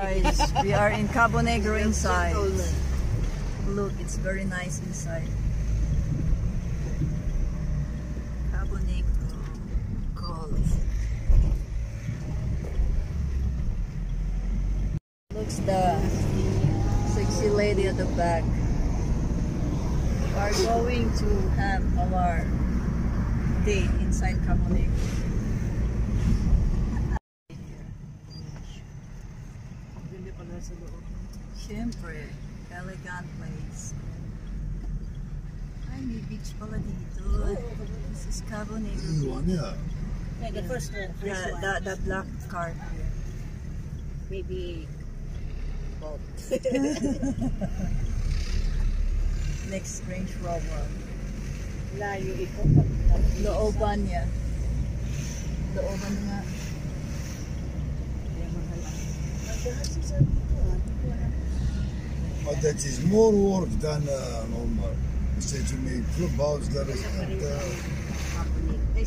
Guys, we are in Cabo Negro inside. Look, it's very nice inside. Cabo Negro Golf. Looks the sexy lady at the back. We are going to have our date inside Cabo Negro. Pala sa loob. Siyempre, elegant place. Ay, may beach pala dito. This is Cabo Negro. One, yeah. Yeah, the first one. The, First one. the, the black car here. Maybe both. Next Range Rover. Layo ito. Looban niya. Looban nga. But that is more work than uh, normal. He said to me, clubhouse, there is not... Uh,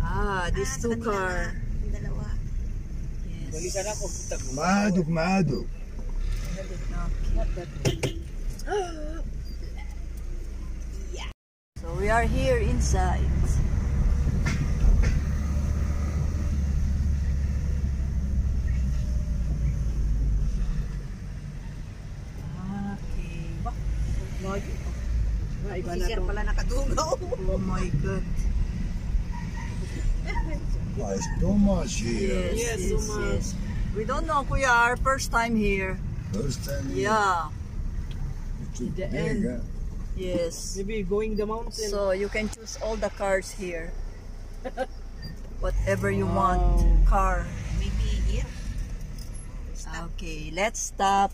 ah, these two cars. Maduk, Maduk. So we are here inside. Layo. Ah, iba Si na Sir pala nakadugaw. Oh my god. Oh, it's too much here. Yes, Yes, yes, Uma. yes. We don't know Kuya, our first time here. First time here. Yeah. It's too The big, end. huh? Yes. Maybe going the mountain. So you can choose all the cars here. Whatever you Wow. want. Car. Maybe here. Stop. Okay, let's stop.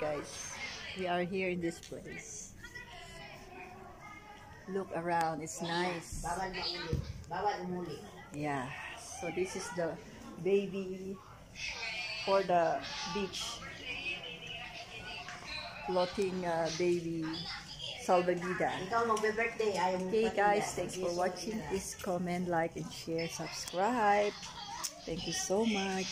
Guys, we are here in this place. Look around, it's nice. Bawal mauli. Bawal umuli. Yeah, so this is the baby for the beach. Floating uh, baby Salvagida. Ikaw magbe-birthday, ayaw mo Okay guys, thanks for watching. Please comment, like, and share, subscribe. Thank you so much.